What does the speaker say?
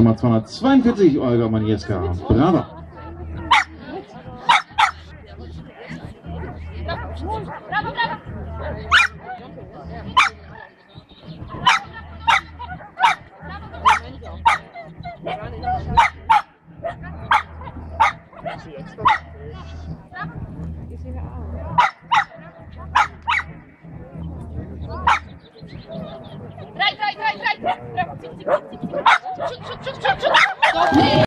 Nummer 242, Olga Manieska. Bravo. Cip, cip. Hey!